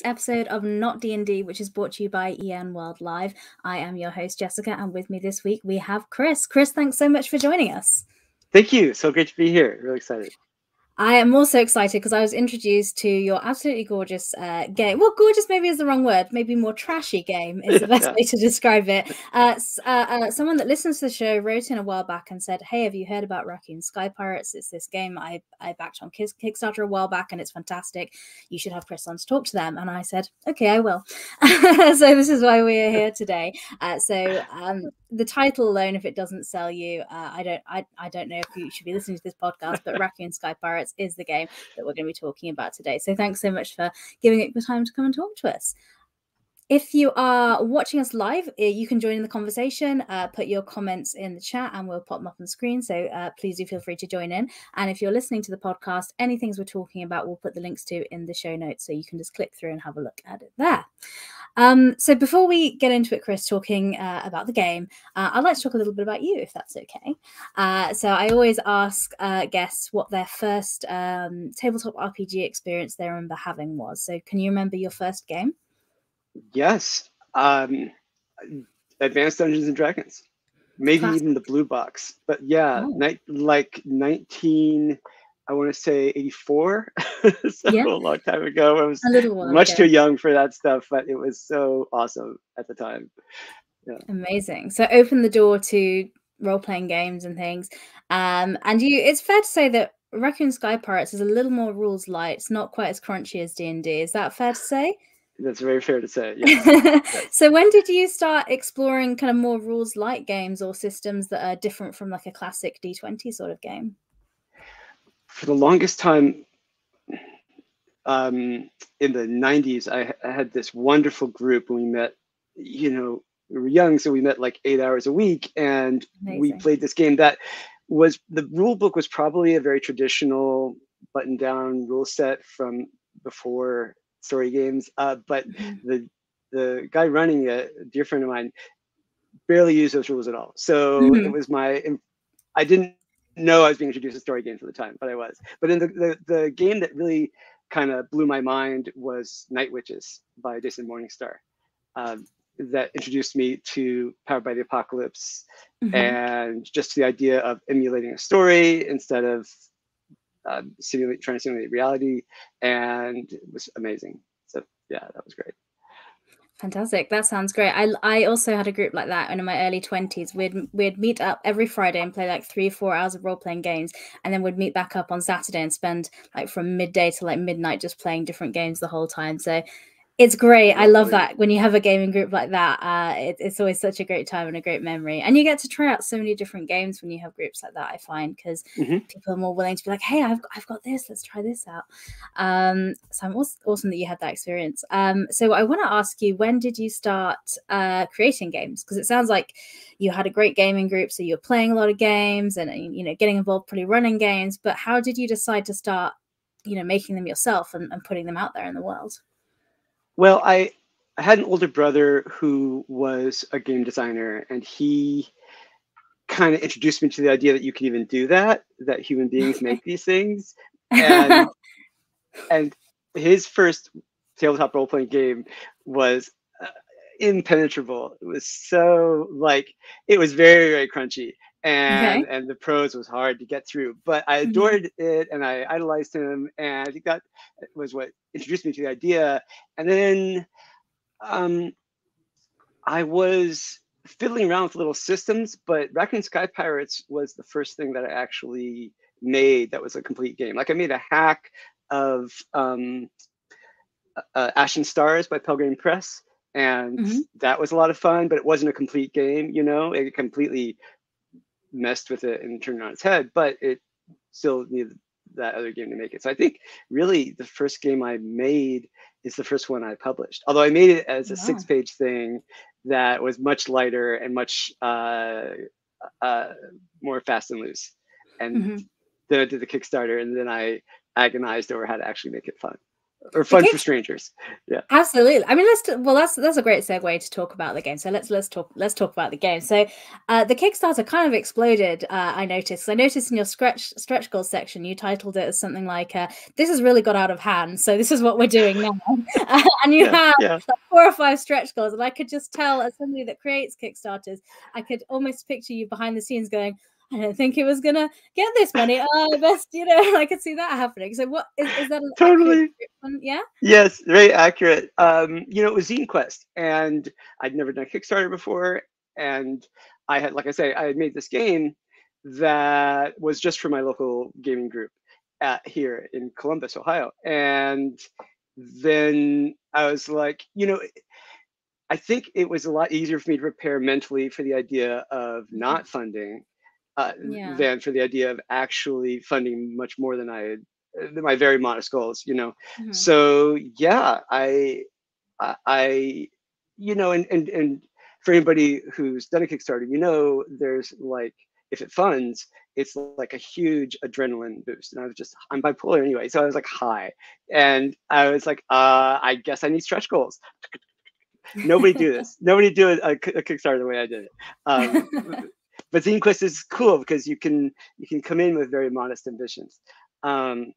week's episode of Not D&D, which is brought to you by EN World Live. I am your host, Jessica, and with me this week we have Chris. Chris, thanks so much for joining us. Thank you. So great to be here. Really excited. I am also excited because I was introduced to your absolutely gorgeous uh, game. Well, gorgeous maybe is the wrong word. Maybe more trashy game is the best yeah. way to describe it. Uh, uh, uh, someone that listens to the show wrote in a while back and said, "Hey, have you heard about Raccoon Sky Pirates? It's this game I I backed on Kickstarter a while back, and it's fantastic. You should have Chris on to talk to them." And I said, "Okay, I will." so this is why we are here today. Uh, so um, the title alone, if it doesn't sell you, uh, I don't I, I don't know if you should be listening to this podcast, but Raccoon Sky Pirates is the game that we're going to be talking about today. So thanks so much for giving it the time to come and talk to us. If you are watching us live, eh, you can join in the conversation. Uh, put your comments in the chat and we'll pop them up on the screen. So uh, please do feel free to join in. And if you're listening to the podcast, any things we're talking about, we'll put the links to in the show notes. So you can just click through and have a look at it there. Um, so before we get into it, Chris, talking uh, about the game, uh, I'd like to talk a little bit about you, if that's okay. Uh, so I always ask uh, guests what their first um, tabletop RPG experience they remember having was. So can you remember your first game? Yes. Um, Advanced Dungeons and Dragons. Maybe Classic. even the blue box. But yeah, oh. like 19, I want to say 84. so yeah. a long time ago. I was much ago. too young for that stuff, but it was so awesome at the time. Yeah. Amazing. So open the door to role playing games and things. Um, and you, it's fair to say that Raccoon Sky Pirates is a little more rules light. It's not quite as crunchy as D and D. Is that fair to say? That's very fair to say. Yeah. so when did you start exploring kind of more rules light games or systems that are different from like a classic D20 sort of game? For the longest time, um, in the 90s, I, I, had this wonderful group and we met, you know, we were young, so we met like eight hours a week and Amazing. we played this game that was the rule book was probably a very traditional button down rule set from before story games. Uh, but mm-hmm. the the guy running it, a dear friend of mine, barely used those rules at all. So mm-hmm. it was my I didn't know I was being introduced to story games at the time, but I was. But in the the, the game that really kind of blew my mind was Night Witches by Jason Morningstar. Um, that introduced me to Powered by the Apocalypse mm-hmm. and just the idea of emulating a story instead of uh, simulate, trying to simulate reality, and it was amazing. So yeah, that was great. Fantastic. That sounds great. I I also had a group like that in my early twenties. We'd we'd meet up every Friday and play like three four hours of role playing games, and then we'd meet back up on Saturday and spend like from midday to like midnight just playing different games the whole time. So it's great. I love that when you have a gaming group like that. Uh, it, it's always such a great time and a great memory, and you get to try out so many different games when you have groups like that. I find because mm-hmm. people are more willing to be like, "Hey, I've I've got this. Let's try this out." Um, so I'm awesome that you had that experience. Um, so I want to ask you, when did you start uh, creating games? Because it sounds like you had a great gaming group, so you're playing a lot of games and you know getting involved, pretty running games. But how did you decide to start, you know, making them yourself and, and putting them out there in the world? Well, I, I had an older brother who was a game designer, and he kind of introduced me to the idea that you can even do that, that human beings make these things. And, and his first tabletop role playing game was uh, impenetrable. It was so like, it was very, very crunchy. And, okay. and the prose was hard to get through, but I mm-hmm. adored mm-hmm. it and I idolized him. And I think that was what introduced me to the idea. And then um, I was fiddling around with little systems, but Raccoon Sky Pirates was the first thing that I actually made that was a complete game. Like I made a hack of um, uh, Ashen Stars by Pelgrane Press, and mm-hmm. that was a lot of fun, but it wasn't a complete game, you know, it completely messed with it and turned it on its head, but it still needed that other game to make it. So I think really the first game I made is the first one I published. Although I made it as a wow. six page thing that was much lighter and much uh, uh, more fast and loose. And mm-hmm. then I did the Kickstarter and then I agonized over how to actually make it fun. Or fun for strangers. Yeah, absolutely. I mean, let's t- well, that's that's a great segue to talk about the game. So let's let's talk let's talk about the game. So uh, the Kickstarter kind of exploded. Uh, I noticed. I noticed in your stretch stretch goals section, you titled it as something like uh, "This has really got out of hand." So this is what we're doing now, and you yeah, have yeah. Like four or five stretch goals, and I could just tell as somebody that creates Kickstarters, I could almost picture you behind the scenes going I didn't think he was gonna get this money. Oh, best, you know, I could see that happening. So, what is, is that? totally. Yeah. Yes, very accurate. Um, you know, it was Zine Quest, and I'd never done Kickstarter before, and I had, like I say, I had made this game that was just for my local gaming group at, here in Columbus, Ohio, and then I was like, you know. I think it was a lot easier for me to prepare mentally for the idea of mm-hmm. not funding uh, yeah. than for the idea of actually funding much more than I had uh, my very modest goals, you know. Mm-hmm. So yeah, I, I, you know, and and and for anybody who's done a Kickstarter, you know, there's like if it funds, it's like a huge adrenaline boost. And I was just I'm bipolar anyway, so I was like high, and I was like, uh, I guess I need stretch goals. Nobody do this. Nobody do a, a, Kickstarter the way I did it. Um, but Zine Quest is cool because you can you can come in with very modest ambitions. Um,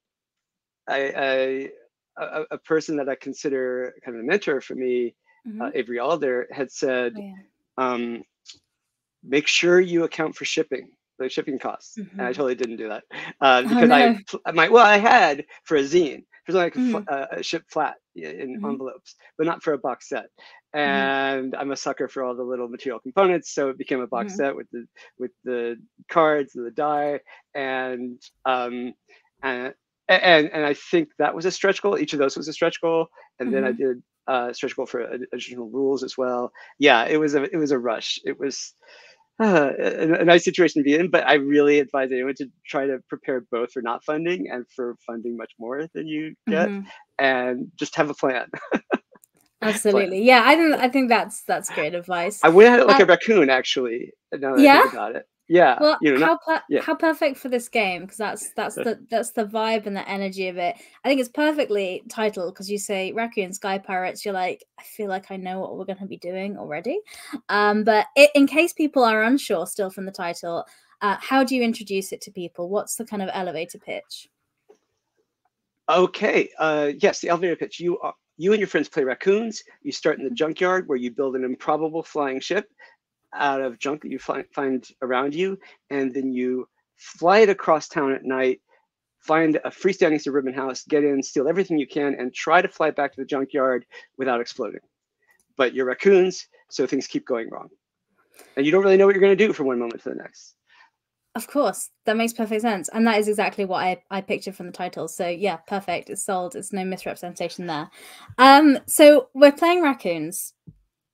I, I a, a, person that I consider kind of a mentor for me, mm-hmm. uh, Avery Alder, had said, oh, yeah. um, make sure you account for shipping, the shipping costs. Mm-hmm. And I mm-hmm. totally didn't do that uh, oh, because oh, no. I my well I had for a zine. For like mm-hmm. uh, ship flat in mm-hmm. envelopes, but not for a box set. Mm-hmm. and mm-hmm. I'm a sucker for all the little material components. So it became a box mm-hmm. set with the with the cards and the die, and um, and and and I think that was a stretch goal. Each of those was a stretch goal, and then I mm-hmm. did uh, stretch goal for additional rules as well. Yeah, it was a it was a rush. It was. Uh, a, a, nice situation to be in, but I really advise anyone to try to prepare both for not funding and for funding much more than you get, mm-hmm. And just have a plan. Absolutely. But, yeah, I think I think that's that's great advice. I went at it like uh, a raccoon actually. Now that yeah? I think about it. Yeah. Well, you know, how per- yeah. how perfect for this game because that's that's the that's the vibe and the energy of it. I think it's perfectly titled because you say raccoon sky pirates. You're like, I feel like I know what we're going to be doing already. Um, but it, in case people are unsure still from the title, uh, how do you introduce it to people? What's the kind of elevator pitch? Okay. Uh, yes, the elevator pitch. You are you and your friends play raccoons. You start in the junkyard where you build an improbable flying ship out of junk that you find, find around you, and then you fly it across town at night, find a freestanding suburban house, get in, steal everything you can, and try to fly back to the junkyard without exploding. But you're raccoons, so things keep going wrong. And you don't really know what you're going to do from one moment to the next. Of course, that makes perfect sense, and that is exactly what I, I pictured from the title. So yeah, perfect. It's sold. It's no misrepresentation there. Um, so we're playing raccoons.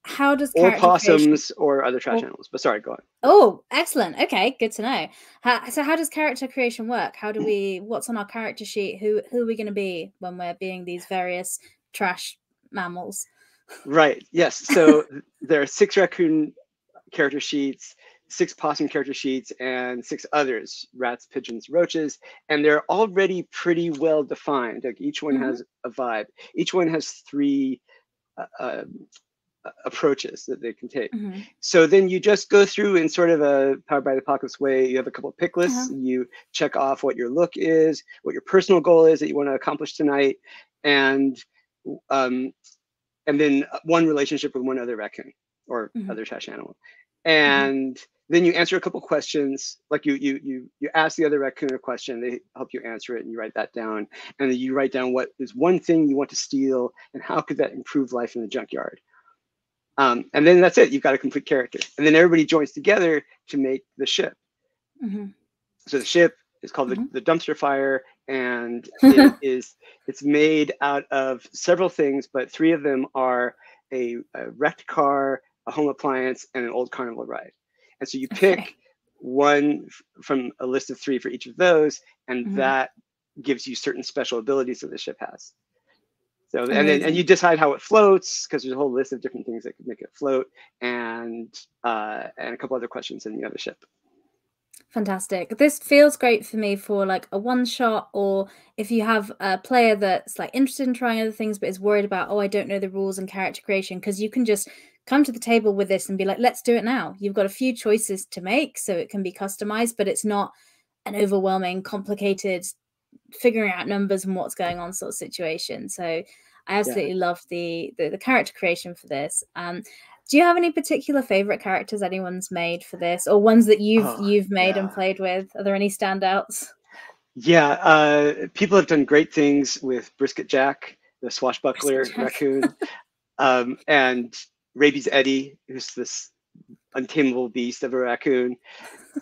How does or possums creation... or other trash or... animals? But sorry, go on. Oh, excellent. Okay, good to know. How, so how does character creation work? How do we? What's on our character sheet? Who who are we going to be when we're being these various trash mammals? Right. Yes. So there are six raccoon character sheets six possum character sheets and six others rats pigeons roaches and they're already pretty well defined like each one mm-hmm. has a vibe each one has three uh, um, approaches that they can take mm-hmm. so then you just go through in sort of a powered by the apocalypse way you have a couple of pick lists uh-huh. you check off what your look is what your personal goal is that you want to accomplish tonight and um, and then one relationship with one other raccoon or mm-hmm. other trash animal mm-hmm. and then you answer a couple questions like you you you you ask the other raccoon a question they help you answer it and you write that down and then you write down what is one thing you want to steal and how could that improve life in the junkyard um, and then that's it you've got a complete character and then everybody joins together to make the ship mm-hmm. so the ship is called mm-hmm. the, the dumpster fire and it is it's made out of several things but three of them are a, a wrecked car a home appliance and an old carnival ride and so you pick okay. one from a list of three for each of those, and mm-hmm. that gives you certain special abilities that the ship has. So and then and you decide how it floats because there's a whole list of different things that could make it float, and uh, and a couple other questions in the other ship. Fantastic. This feels great for me for like a one shot, or if you have a player that's like interested in trying other things but is worried about, oh, I don't know the rules and character creation, because you can just come to the table with this and be like, let's do it now. You've got a few choices to make, so it can be customized, but it's not an overwhelming, complicated figuring out numbers and what's going on sort of situation. So I absolutely yeah. love the, the, the character creation for this. Um, do you have any particular favorite characters anyone's made for this, or ones that you've oh, you've made yeah. and played with? Are there any standouts? Yeah, uh, people have done great things with Brisket Jack, the swashbuckler raccoon, um, and Rabies Eddie, who's this untamable beast of a raccoon,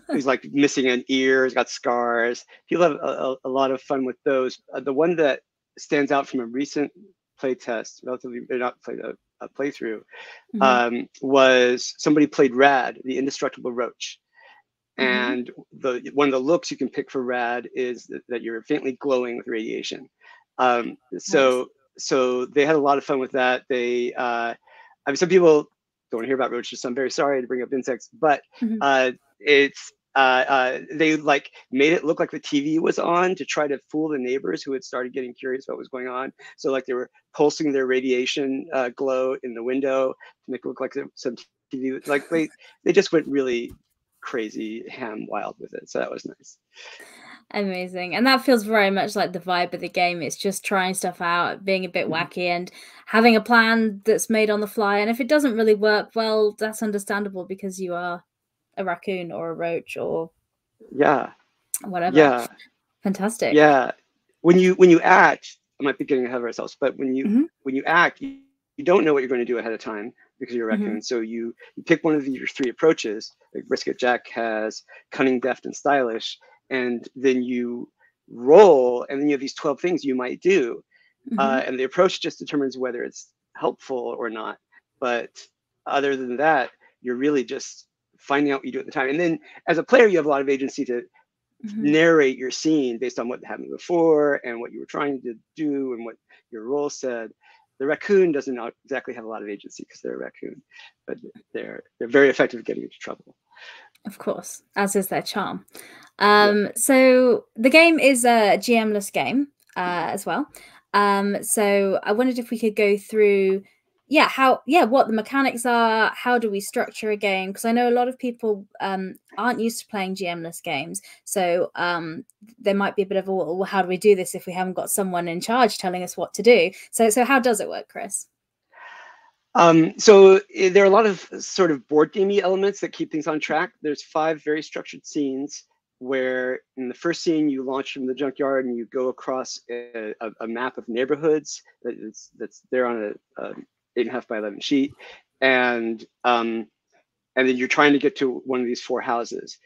who's like missing an ear, has got scars. People have a, a, lot of fun with those. Uh, the one that stands out from a recent play test, relatively not play a, a playthrough, mm-hmm. um, was somebody played Rad, the indestructible roach. Mm-hmm. And the one of the looks you can pick for Rad is that, that you're faintly glowing with radiation. Um, so nice. so they had a lot of fun with that. They uh, I mean some people don't hear about roaches, so I'm very sorry to bring up insects, but mm-hmm. uh, it's uh, uh, they like made it look like the TV was on to try to fool the neighbors who had started getting curious what was going on. So like they were pulsing their radiation uh, glow in the window to make it look like some TV. Like they they just went really crazy ham wild with it. So that was nice. Amazing. And that feels very much like the vibe of the game. It's just trying stuff out, being a bit mm-hmm. wacky and having a plan that's made on the fly. And if it doesn't really work, well, that's understandable because you are a raccoon or a roach or yeah. whatever. Yeah. Fantastic. Yeah. When you when you act i might be getting ahead of ourselves but when you mm-hmm. when you act you, you don't know what you're going to do ahead of time because you're a raccoon. Mm-hmm. so you you pick one of your three approaches like brisket jack has cunning deft and stylish and then you roll and then you have these 12 things you might do. Mm-hmm. uh, and the approach just determines whether it's helpful or not. But other than that you're really just finding out what you do at the time. And then as a player, you have a lot of agency to mm-hmm. narrate your scene based on what happened before and what you were trying to do and what your role said. The raccoon doesn't exactly have a lot of agency because they're a raccoon, but they're they're very effective at getting into trouble. Of course, as is their charm. Um, yeah. So the game is a GMless game uh, as well. Um, so I wondered if we could go through yeah how yeah what the mechanics are how do we structure a game? Because i know a lot of people um, aren't used to playing gmless games. So um, there might be a bit of a well, how do we do this if we haven't got someone in charge telling us what to do? So so how does it work chris? Um, so eh, there are a lot of sort of board gamey elements that keep things on track. There's five very structured scenes where in the first scene you launch from the junkyard and you go across a, a, a map of neighborhoods that's that's there on a, a eight and a half by 11 sheet. And, um, and then you're trying to get to one of these four houses.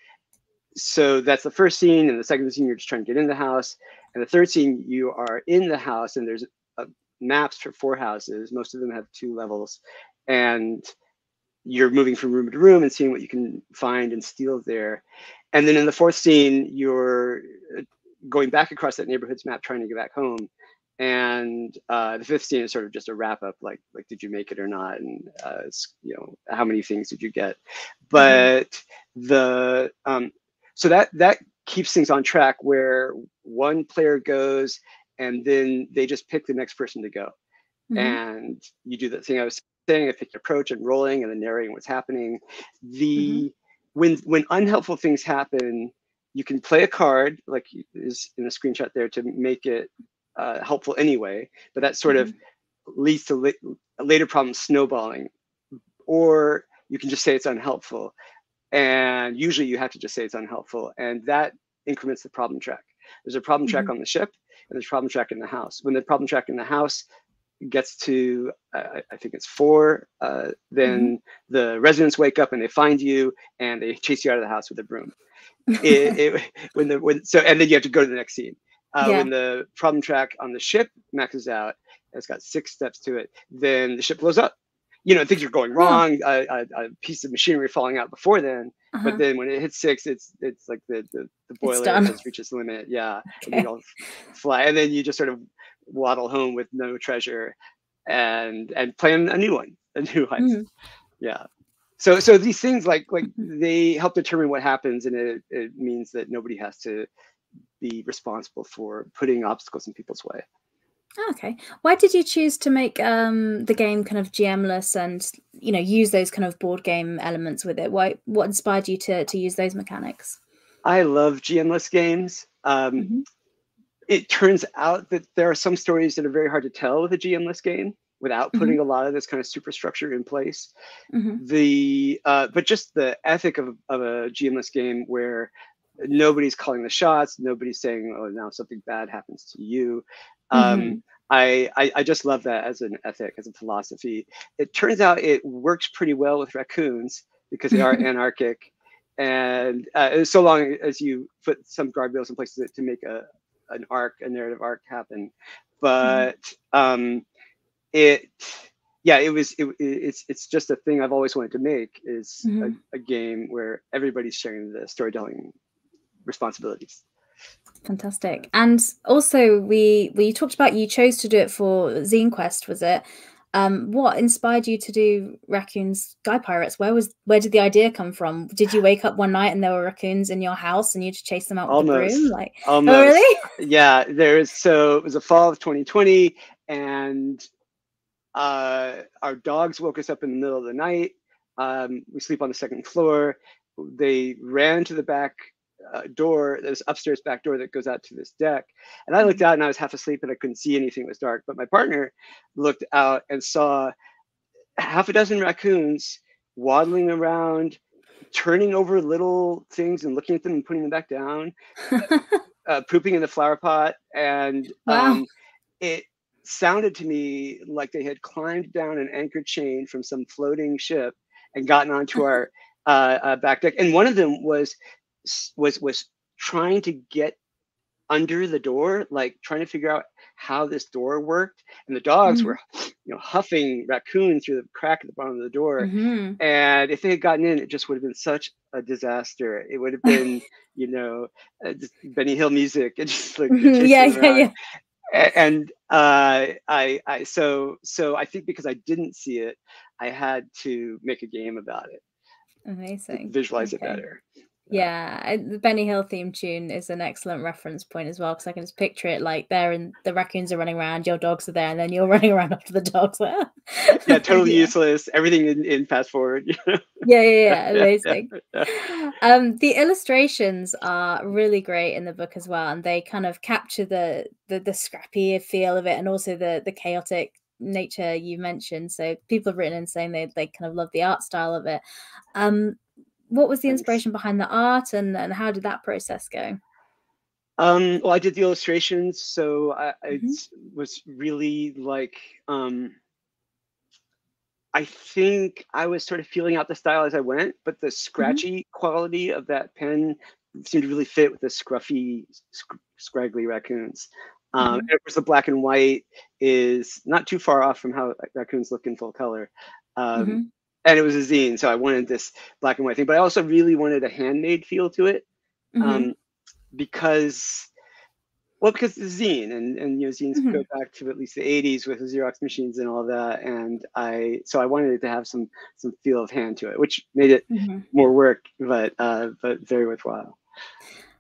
So that's the first scene. And the second scene, you're just trying to get in the house. And the third scene, you are in the house and there's uh, maps for four houses. Most of them have two levels. And you're moving from room to room and seeing what you can find and steal there. And then in the fourth scene, you're uh, going back across that neighborhood's map, trying to get back home and uh, the fifth scene is sort of just a wrap up like like did you make it or not and uh, you know how many things did you get mm-hmm. but mm-hmm. the um, so that that keeps things on track where one player goes and then they just pick the next person to go mm-hmm. and you do the thing i was saying i pick your approach and rolling and then narrating what's happening the mm-hmm. when when unhelpful things happen you can play a card like is in the screenshot there to make it uh, helpful anyway, but that sort mm-hmm. of leads to la- later problems snowballing. Or you can just say it's unhelpful. And usually you have to just say it's unhelpful. And that increments the problem track. There's a problem track mm-hmm. on the ship and there's a problem track in the house. When the problem track in the house gets to, uh, I think it's four, uh, then mm-hmm. the residents wake up and they find you and they chase you out of the house with a broom. it, it, when the when so and then you have to go to the next scene uh, yeah. When the problem track on the ship maxes out, it's got six steps to it, then the ship blows up. You know, things are going wrong. A, a, a, piece of machinery falling out before then, uh-huh. but then when it hits six, it's it's like the the, the boiler just reaches the limit. Yeah, okay. and you all fly, and then you just sort of waddle home with no treasure, and and plan a new one, a new one. Mm. Yeah. so so these things like like Mhm. they help determine what happens, and it, it means that nobody has to be responsible for putting obstacles in people's way. Oh, Okay. Why did you choose to make um, the game kind of GM-less and you know use those kind of board game elements with it? Why? What inspired you to to use those mechanics? I love GMless games. Um, Mhm. It turns out that there are some stories that are very hard to tell with a GMless game without Mhm. putting a lot of this kind of superstructure in place. Mhm. The uh, but just the ethic of, of a GMless game where nobody's calling the shots, nobody's saying, "Oh, now something bad happens to you." Um, Mhm. I, I I just love that as an ethic, as a philosophy. It turns out it works pretty well with raccoons because they are anarchic, and uh, so long as you put some guardrails in place to, to make a an arc, a narrative arc happen. But um, it, yeah, it was it, it- it's it's just a thing I've always wanted to make is Mhm. a, a game where everybody's sharing the storytelling responsibilities. Fantastic. And also, we we talked about you chose to do it for Zine Quest, was it? Um, what inspired you to do Raccoon Sky Pirates? Where was where did the idea come from? Did you wake up one night and there were raccoons in your house and you just chase them out Almost. broom? Like, Almost. oh really? yeah there's so it was the fall of 2020 and uh our dogs woke us up in the middle of the night um we sleep on the second floor they ran to the back uh, door this upstairs back door that goes out to this deck and i looked out and i was half asleep and i couldn't see anything it was dark but my partner looked out and saw half a dozen raccoons waddling around turning over little things and looking at them and putting them back down uh, pooping in the flower pot, and Wow. um, it sounded to me like they had climbed down an anchor chain from some floating ship and gotten onto our uh, uh, back deck. And one of them was was was trying to get under the door, like trying to figure out how this door worked. And the dogs Mhm. were, you know, huffing raccoon through the crack at the bottom of the door. Mhm. And if they had gotten in, it just would have been such a disaster. It would have been, you know, uh, Benny Hill music and just like Mhm. chasing yeah, yeah, yeah. And uh, I, I, so, so I think because I didn't see it, I had to make a game about it, Amazing. visualize it better. Yeah, the Benny Hill theme tune is an excellent reference point as well because I can just picture it like there and the raccoons are running around, your dogs are there, and then you're running around after the dogs. Yeah, totally yeah. useless. Everything in, in fast forward. yeah, yeah, yeah, amazing. yeah. um the illustrations are really great in the book as well and they kind of capture the the, the scrappy feel of it and also the the chaotic nature you mentioned so people have written in saying they, they kind of love the art style of it um what was the inspiration behind the art and and how did that process go Um, well, I did the illustrations, so I, I Mhm. s- was really like, um, I think I was sort of feeling out the style as I went, but the scratchy quality of that pen seemed to really fit with the scruffy, sc- scraggly raccoons. Um, Mhm. of course, the black and white is not too far off from how raccoons look in full color. Um, Mhm. And it was a zine, so I wanted this black and white thing, but I also really wanted a handmade feel to it Mhm. um, because well because the zine and and you know zines Mhm. go back to at least the 80s with the xerox machines and all that and i so i wanted it to have some some feel of hand to it which made it Mhm. more work but uh but very worthwhile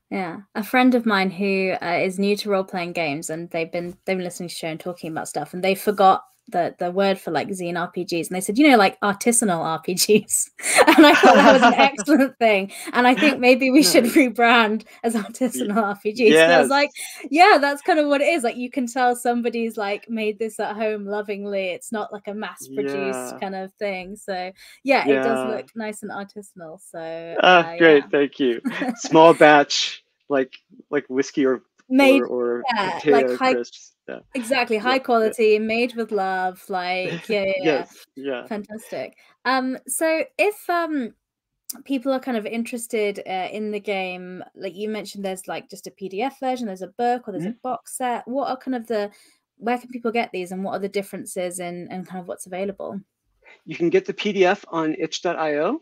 Yeah, a friend of mine who uh, is new to role playing games, and they've been they've been listening to show and talking about stuff, and they forgot the the word for like zine RPGs, and they said, you know, like artisanal RPGs, and I thought that was an excellent thing, and I think maybe we should rebrand as artisanal RPGs. And I was like, yeah, that's kind of what it is. Like you can tell somebody's like made this at home lovingly. It's not like a mass produced Yeah. kind of thing. So yeah, it does look nice and artisanal. So ah uh, great yeah. thank you small batch like like whiskey or made or, or yeah, potato like high- crisps yeah. exactly high yeah. quality made with love like yeah yeah, yeah. yes yeah fantastic um so if um people are kind of interested uh, in the game like you mentioned there's like just a pdf version there's a book or there's Mm-hmm. a box set what are kind of the where can people get these and what are the differences in and kind of what's available you can get the pdf on itch.io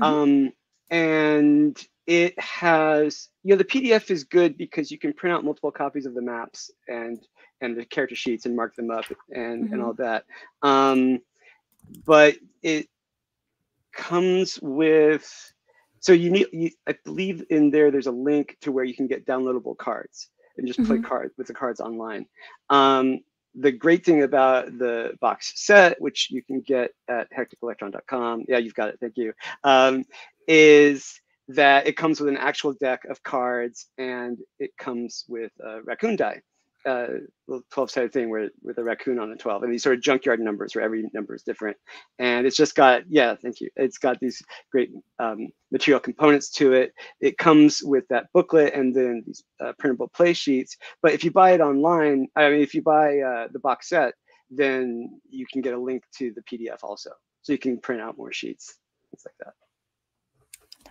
Mhm. um, and it has you know the pdf is good because you can print out multiple copies of the maps and and the character sheets and mark them up and and Mhm. all that um, but it comes with so you need you, i believe in there there's a link to where you can get downloadable cards and just play Mhm. cards with the cards online um, the great thing about the box set which you can get at hecticelectron.com yeah you've got it thank you um, is that it comes with an actual deck of cards and it comes with a raccoon die a little 12 sided thing with a raccoon on the 12 and these sort of junkyard numbers where every number is different. And it's just got yeah thank you. It's got these great um, material components to it. It comes with that booklet and then these uh, printable play sheets. But if you buy it online i mean if you buy uh, the box set then you can get a link to the pdf also. So you can print out more sheets things like that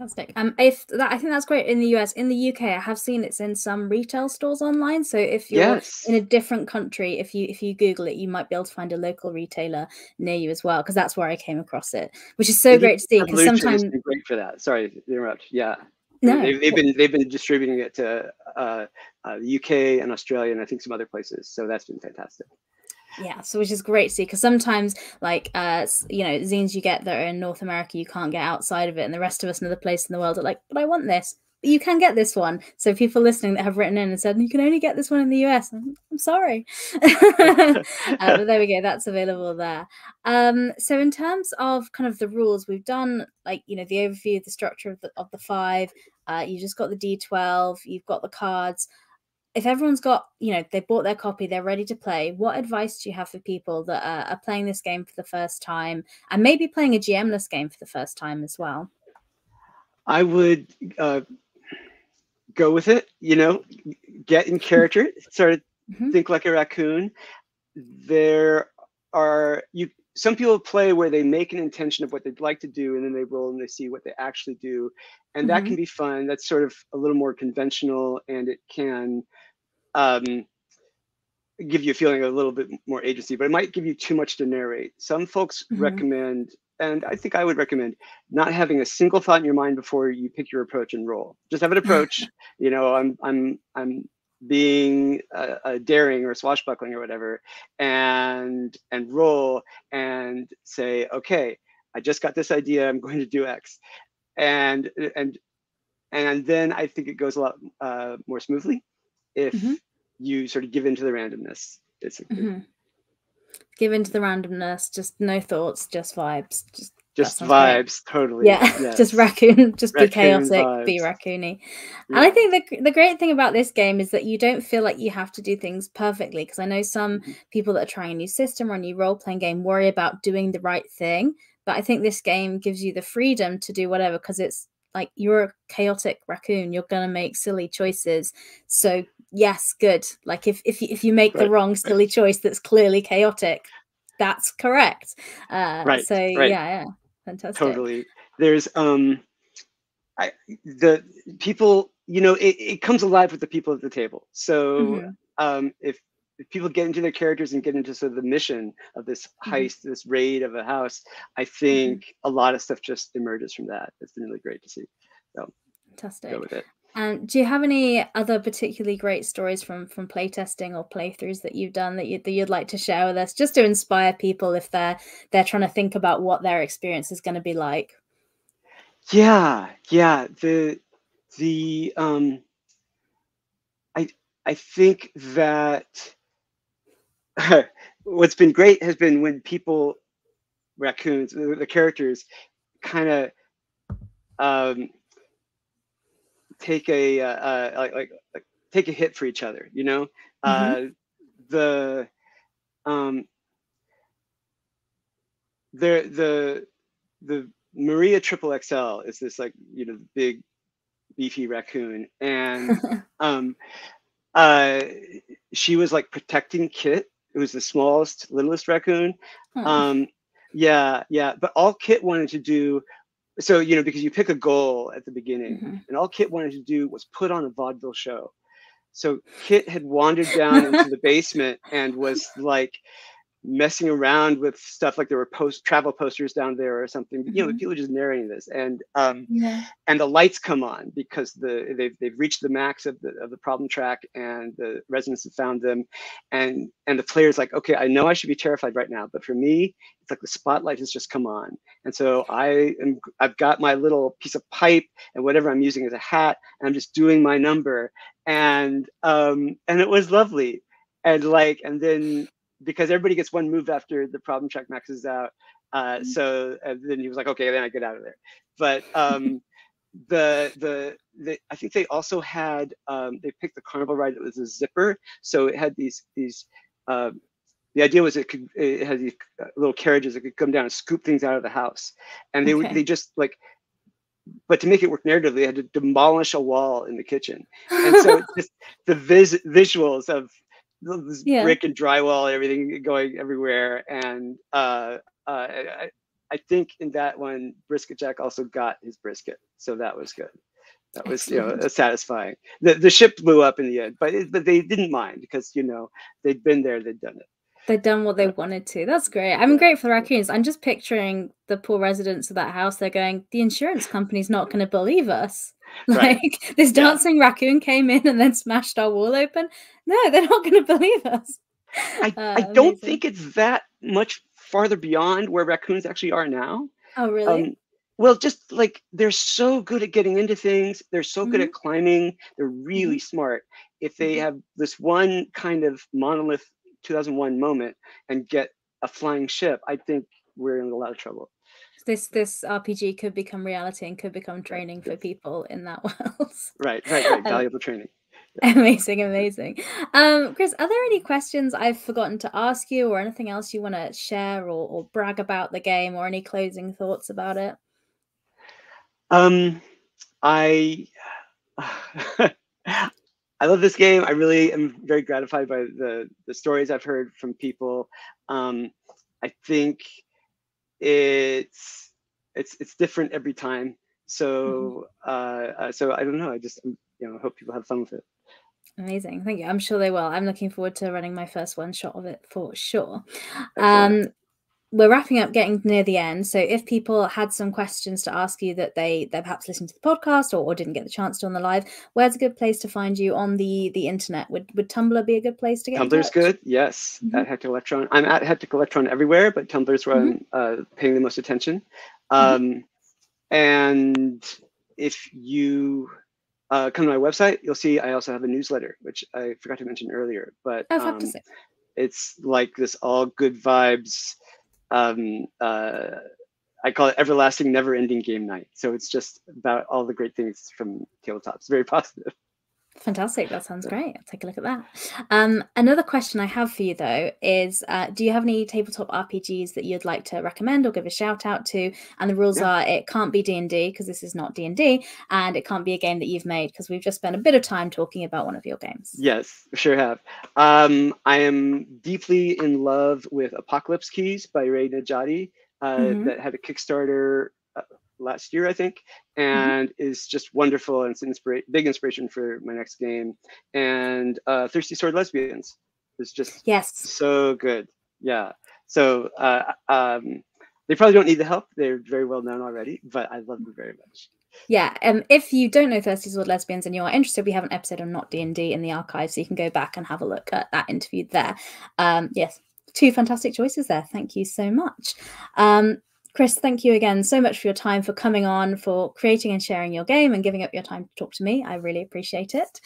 Fantastic. Um, if that, I think that's great in the US. In the UK, I have seen it's in some retail stores online. So if you're yes in a different country, if you if you Google it, you might be able to find a local retailer near you as well. Because that's where I came across it, which is so Indie great to see. Because sometimes great for that sorry to interrupt yeah no, they've, they've been they've been distributing it to uh, uh, the uk and australia and i think some other places so that's been fantastic Yeah, so which is great to see because sometimes, like, uh, you know, zines you get that are in North America, you can't get outside of it, and the rest of us in other places in the world are like, but I want this. But you can get this one. So people listening that have written in and said you can only get this one in the US, I'm, I'm sorry. uh, but there we go, that's available there. Um, so in terms of kind of the rules, we've done like you know the overview, the structure of the of the five. Uh, you just got the D12, you've got the cards if everyone's got you know they bought their copy they're ready to play what advice do you have for people that are, are playing this game for the first time and maybe playing a gmless game for the first time as well i would uh, go with it you know get in character sort of Mhm. think like a raccoon there are you some people play where they make an intention of what they'd like to do and then they roll and they see what they actually do. And that can be fun. That's sort of a little more conventional and it can um, give you a feeling of a little bit more agency but it might give you too much to narrate. Some folks Mhm. recommend and i think i would recommend not having a single thought in your mind before you pick your approach and roll. Just have an approach. You know i'm i'm i'm being uh, uh, daring or swashbuckling or whatever and and roll and say okay i just got this idea i'm going to do x and and and then i think it goes a lot uh, more smoothly if Mhm. you sort of give into the randomness basically Mhm. give into the randomness just no thoughts just vibes just just sounds great. vibes totally yeah just raccoon just be Raccoon chaotic be vibes. raccoony And I think the the great thing about this game is that you don't feel like you have to do things perfectly because I know some Mhm. people that are trying a new system or a new role playing game worry about doing the right thing. But I think this game gives you the freedom to do whatever because it's like you're a chaotic raccoon. You're gonna make silly choices. So yes, good. Like if if you, if you make the wrong silly choice that's clearly chaotic, that's correct. Uh, Right, So right. yeah, yeah, fantastic. totally there's um i the people you know it, it comes alive with the people at the table so Mhm. um if if people get into their characters and get into sort of the mission of this Mhm. heist this raid of a house i think a lot of stuff just emerges from that it's been really great to see So Fantastic. go with it And do you have any other particularly great stories from from playtesting or playthroughs that you've done that you that you'd like to share with us, just to inspire people if they're they're trying to think about what their experience is going to be like? yeah yeah the the um i i think that what's been great has been when people raccoons the, the characters kind of um take a uh, uh like, like like take a hit for each other you know? Uh the um the the the Maria Triple XL is this like you know big beefy raccoon, and um, uh, she was like protecting Kit, who was the smallest, littlest raccoon. Oh, Um, yeah, yeah, but all Kit wanted to do, so you know, because you pick a goal at the beginning, mhm. and all Kit wanted to do was put on a vaudeville show. So Kit had wandered down into the basement and was like messing around with stuff like there were post travel posters down there or something. You know, mm-hmm. people just narrating this, and um, yeah. and the lights come on because the they've they've reached the max of the of the problem track, and the residents have found them, and and the player's like, okay, I know I should be terrified right now, but for me, it's like the spotlight has just come on, and so I am I've got my little piece of pipe and whatever I'm using as a hat, and I'm just doing my number, and um and it was lovely and like and then because everybody gets one move after the problem check maxes out. Uh, mm-hmm. so then he was like, okay, then I get out of there. But um, the, the the I think they also had um, they picked the carnival ride that was a zipper, so it had these these. Uh, the idea was it could it had these uh, little carriages that could come down and scoop things out of the house, and they okay. would they just like but to make it work narratively, they had to demolish a wall in the kitchen. And so just the vis- visuals of this yeah. brick and drywall, everything going everywhere. And uh, uh, I, I think in that one, Brisket Jack also got his brisket, so that was good. That was Excellent. you know satisfying. The the ship blew up in the end, but it, but they didn't mind because you know they'd been there, they'd done it. They'd done what they wanted to. That's great. I'm great for the raccoons. I'm just picturing the poor residents of that house. They're going, the insurance company's not going to believe us. Right. Like this dancing yeah. raccoon came in and then smashed our wall open. No, they're not going to believe us. I, uh, I don't think it's that much farther beyond where raccoons actually are now. Oh, really? Um, well, just like they're so good at getting into things, they're so mm-hmm. good at climbing, they're really mm-hmm. smart. If they mm-hmm. have this one kind of monolith 2001 moment and get a flying ship, I think we're in a lot of trouble this this RPG could become reality and could become training for people in that world. right, right, right. Valuable training. Amazing, amazing. Um, Chris, are there any questions I've forgotten to ask you, or anything else you want to share or, or brag about the game, or any closing thoughts about it? Um, I I love this game. I really am very gratified by the the stories I've heard from people. Um, I think it's it's it's different every time. So mm-hmm. uh, uh, so I don't know. I just you know hope people have fun with it. Amazing, thank you. I'm sure they will. I'm looking forward to running my first one shot of it for sure. Um, we're wrapping up getting near the end so if people had some questions to ask you that they they perhaps listened to the podcast or, or didn't get the chance to on the live where's a good place to find you on the the internet would would tumblr be a good place to get tumblr's good yes mm-hmm. at hectic electron i'm at hectic electron everywhere but tumblr's where mm-hmm. i'm uh, paying the most attention mm-hmm. um, mm-hmm. and if you uh, come to my website you'll see i also have a newsletter which i forgot to mention earlier but oh, um, it's like this all good vibes um, uh, I call it everlasting, never-ending game night. So it's just about all the great things from tabletop. It's very positive. Fantastic. That sounds great. I'll take a look at that. Um, another question I have for you, though, is uh, do you have any tabletop RPGs that you'd like to recommend or give a shout out to? And the rules yeah. are it can't be D&D because this is not D&D and it can't be a game that you've made because we've just spent a bit of time talking about one of your games. Yes, sure have. Um, I am deeply in love with Apocalypse Keys by Rae Nedjadi uh, mm-hmm. that had a Kickstarter last year, I think, mm-hmm. and mm-hmm. is just wonderful and it's inspira- big inspiration for my next game. And uh, Thirsty Sword Lesbians is just yes so good. Yeah. So uh, um, they probably don't need the help; they're very well known already. But I love them very much. Yeah, um, if you don't know Thirsty Sword Lesbians and you are interested, we have an episode on Not D and D in the archive, so you can go back and have a look at that interview there. Um, yes, two fantastic choices there. Thank you so much. Um, Chris, thank you again so much for your time, for coming on, for creating and sharing your game and giving up your time to talk to me. I really appreciate it.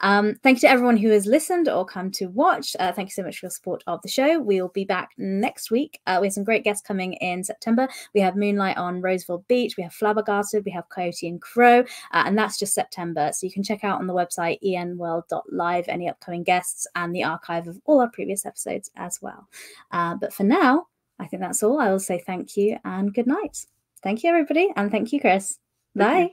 Um, thank you to everyone who has listened or come to watch. Uh, thank you so much for your support of the show. We will be back next week. Uh, we have some great guests coming in September. We have Moonlight on Roseville Beach, we have Flabbergasted, we have Coyote and Crow, uh, and that's just September. So you can check out on the website enworld.live any upcoming guests and the archive of all our previous episodes as well. Uh, but for now, I think that's all. I will say thank you and good night. Thank you, everybody. And thank you, Chris. Bye.